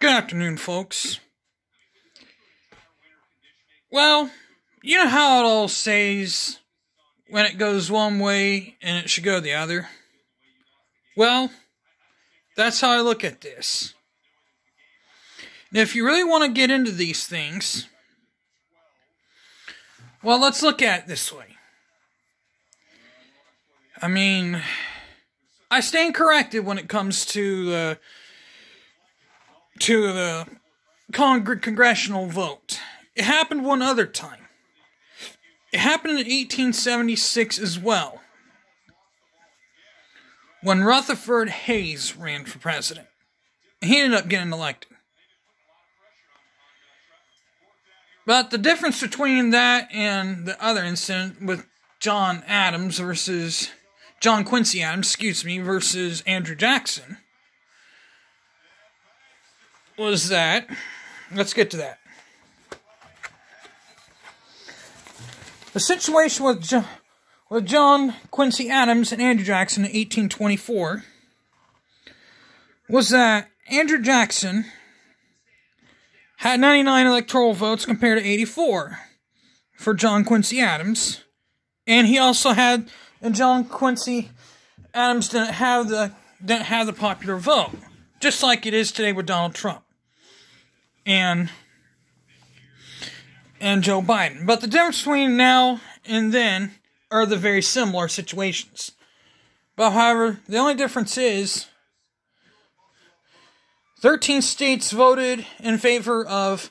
Good afternoon, folks. Well, you know how it all says when it goes one way and it should go the other? Well, that's how I look at this. Now, if you really want to get into these things, well, let's look at it this way. I mean, I stand corrected when it comes to the to the congr- congressional vote. It happened one other time. It happened in 1876 as well, when Rutherford Hayes ran for president. He ended up getting elected. But the difference between that and the other incident with John Adams versus John Quincy Adams, excuse me, versus Andrew Jackson was that. Let's get to that. The situation with John, with John Quincy Adams and Andrew Jackson in 1824 was that Andrew Jackson had 99 electoral votes compared to 84 for John Quincy Adams, and he also had and John Quincy Adams didn't have the didn't have the popular vote, just like it is today with Donald Trump and and Joe Biden. But the difference between now and then are the very similar situations. But however, the only difference is 13 states voted in favor of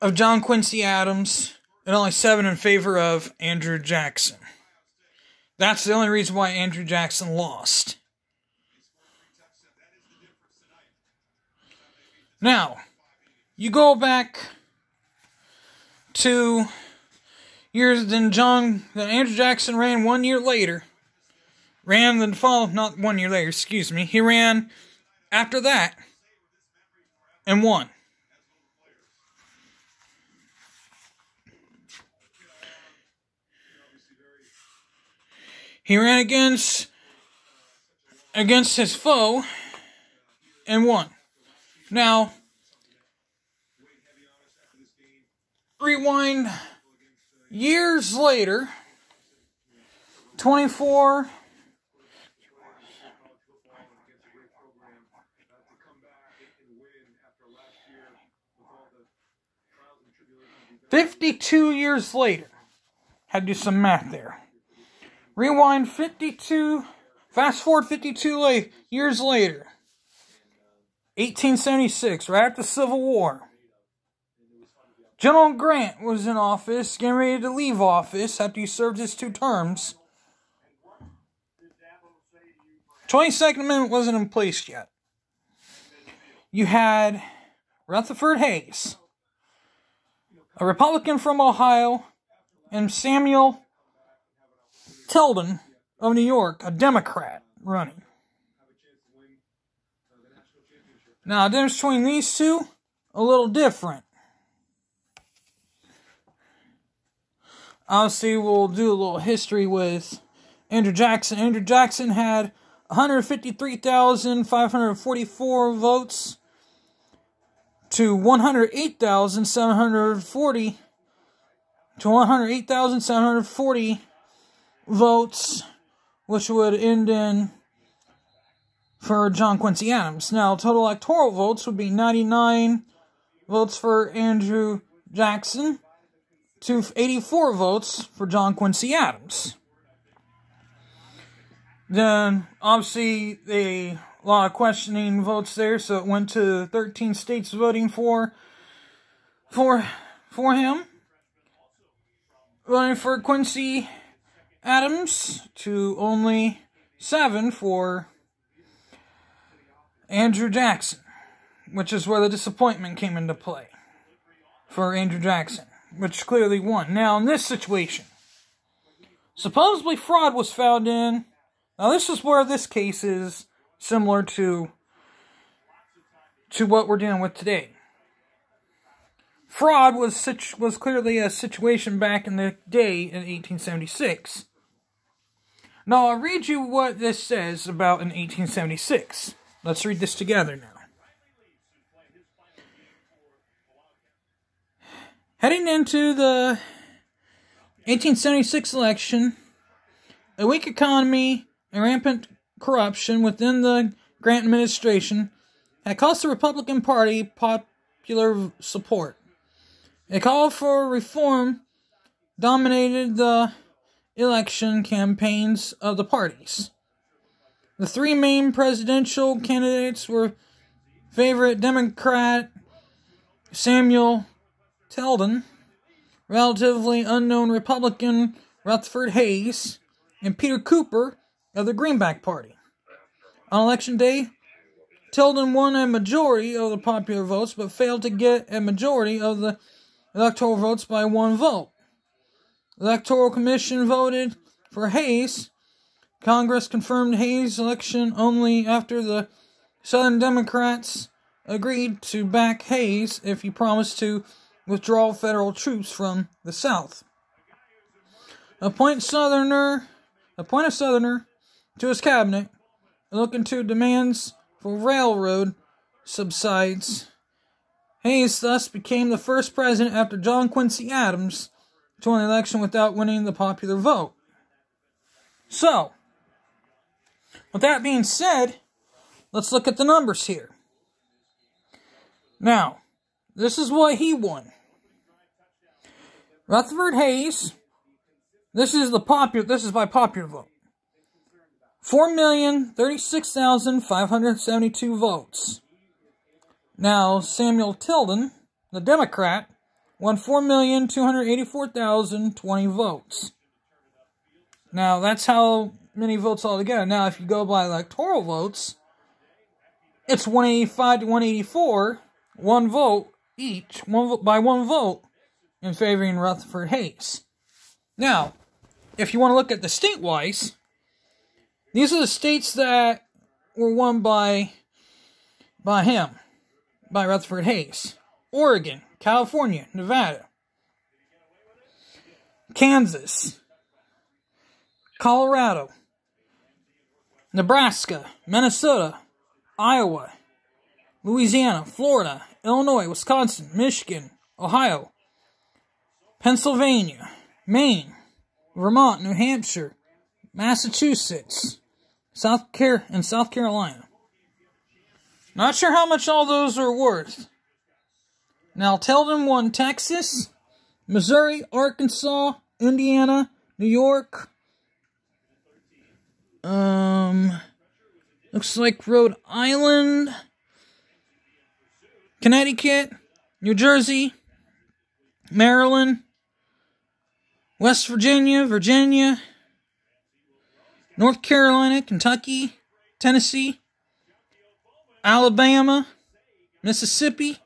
of John Quincy Adams and only 7 in favor of Andrew Jackson. That's the only reason why Andrew Jackson lost. Now, you go back to years then John then Andrew Jackson ran one year later. Ran the fall not one year later, excuse me. He ran after that and won. He ran against against his foe and won. Now, rewind years later, 24. Fifty-two years later, had to do some math there. Rewind fifty-two. Fast forward fifty-two years later. 1876, right after the Civil War. General Grant was in office, getting ready to leave office after he served his two terms. 22nd Amendment wasn't in place yet. You had Rutherford Hayes, a Republican from Ohio, and Samuel Tilden of New York, a Democrat, running. Now, the difference between these two, a little different. Obviously, we'll do a little history with Andrew Jackson. Andrew Jackson had 153,544 votes to 108,740 to 108,740 votes, which would end in for John Quincy Adams. Now, total electoral votes would be 99 votes for Andrew Jackson to 84 votes for John Quincy Adams. Then, obviously, a lot of questioning votes there, so it went to 13 states voting for for for him. Voting for Quincy Adams to only seven for Andrew Jackson, which is where the disappointment came into play for Andrew Jackson, which clearly won. Now, in this situation, supposedly fraud was found in. Now, this is where this case is similar to to what we're dealing with today. Fraud was situ- was clearly a situation back in the day in 1876. Now, I'll read you what this says about in 1876. Let's read this together now. Heading into the 1876 election, a weak economy and rampant corruption within the Grant administration had cost the Republican Party popular support. A call for reform dominated the election campaigns of the parties. The three main presidential candidates were favorite Democrat Samuel Tilden, relatively unknown Republican Rutherford Hayes, and Peter Cooper of the Greenback Party. On election day, Tilden won a majority of the popular votes but failed to get a majority of the electoral votes by one vote. The Electoral Commission voted for Hayes. Congress confirmed Hayes' election only after the Southern Democrats agreed to back Hayes if he promised to withdraw federal troops from the South. Appoint Southerner, appoint a Southerner to his cabinet, look into demands for railroad subsides. Hayes thus became the first president after John Quincy Adams to win the election without winning the popular vote. So, with that being said, let's look at the numbers here. Now, this is what he won. Rutherford Hayes, this is the popular this is by popular vote. 4,036,572 votes. Now, Samuel Tilden, the Democrat, won 4,284,020 votes. Now, that's how many votes altogether. Now, if you go by electoral votes, it's 185 to 184, one vote each, one by one vote in favoring Rutherford Hayes. Now, if you want to look at the state-wise, these are the states that were won by by him, by Rutherford Hayes. Oregon, California, Nevada, Kansas, Colorado, Nebraska, Minnesota, Iowa, Louisiana, Florida, Illinois, Wisconsin, Michigan, Ohio, Pennsylvania, Maine, Vermont, New Hampshire, Massachusetts, South Car- and South Carolina. Not sure how much all those are worth. Now, Tilden one Texas, Missouri, Arkansas, Indiana, New York. Um, looks like Rhode Island, Connecticut, New Jersey, Maryland, West Virginia, Virginia, North Carolina, Kentucky, Tennessee, Alabama, Mississippi,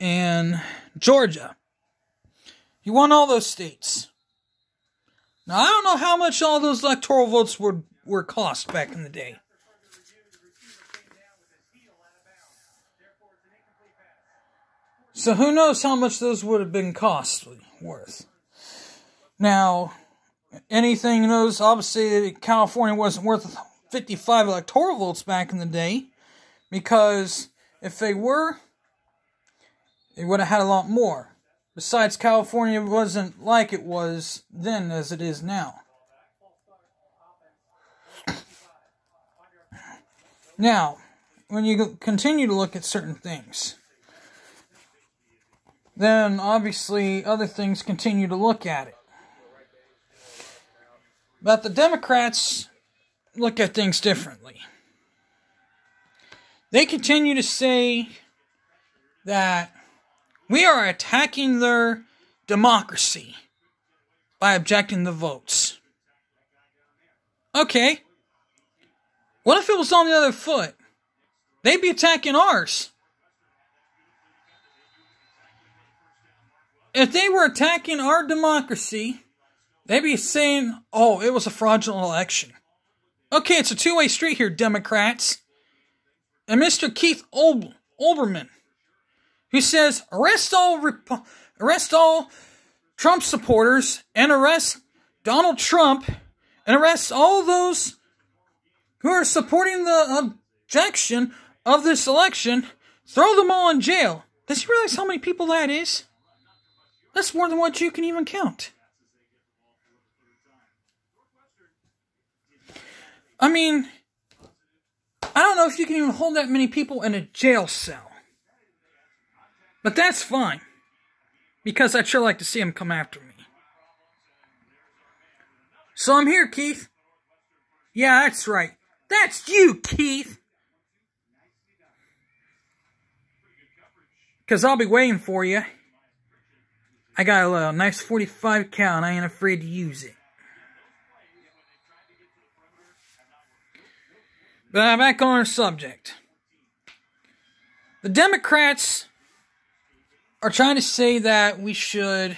and Georgia. He won all those states. Now I don't know how much all those electoral votes were were cost back in the day. So who knows how much those would have been costly worth. Now, anything knows obviously California wasn't worth 55 electoral votes back in the day because if they were it would have had a lot more. Besides, California wasn't like it was then as it is now. Now, when you continue to look at certain things, then obviously other things continue to look at it. But the Democrats look at things differently. They continue to say that we are attacking their democracy by objecting the votes. Okay. What if it was on the other foot? They'd be attacking ours. If they were attacking our democracy, they'd be saying, oh, it was a fraudulent election. Okay, it's a two way street here, Democrats. And Mr. Keith Ol- Olbermann, he says, arrest all, Rep- arrest all Trump supporters and arrest Donald Trump and arrest all those who are supporting the objection of this election. Throw them all in jail. Does you realize how many people that is? That's more than what you can even count. I mean, I don't know if you can even hold that many people in a jail cell. But that's fine. Because I'd sure like to see him come after me. So I'm here, Keith. Yeah, that's right. That's you, Keith. Because I'll be waiting for you. I got a nice 45 cal and I ain't afraid to use it. But back on our subject. The Democrats are trying to say that we should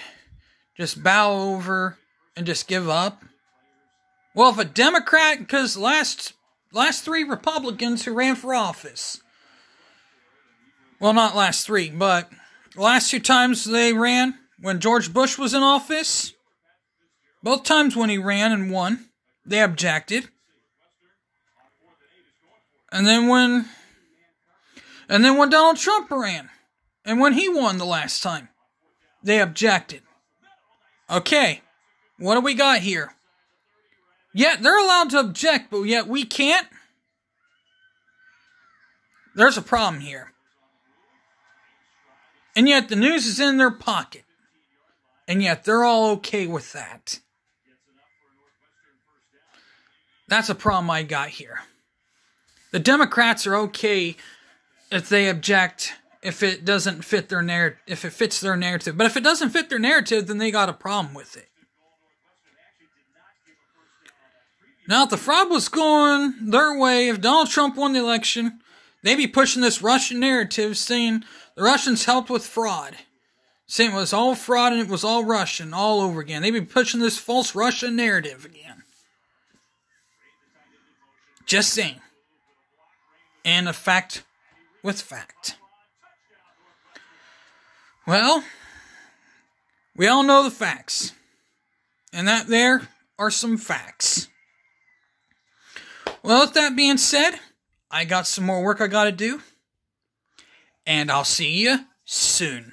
just bow over and just give up. Well, if a Democrat, because last last three Republicans who ran for office, well, not last three, but last two times they ran when George Bush was in office, both times when he ran and won, they objected. And then when and then when Donald Trump ran and when he won the last time, they objected. Okay, what do we got here? Yet they're allowed to object, but yet we can't. There's a problem here. And yet the news is in their pocket. And yet they're all okay with that. That's a problem I got here. The Democrats are okay if they object if it doesn't fit their narrative, if it fits their narrative. But if it doesn't fit their narrative, then they got a problem with it. Now, if the fraud was going their way, if Donald Trump won the election, they'd be pushing this Russian narrative saying the Russians helped with fraud. Saying it was all fraud and it was all Russian all over again. They'd be pushing this false Russian narrative again. Just saying and a fact with fact. Well, we all know the facts. And that there are some facts. Well, with that being said, I got some more work I got to do. And I'll see you soon.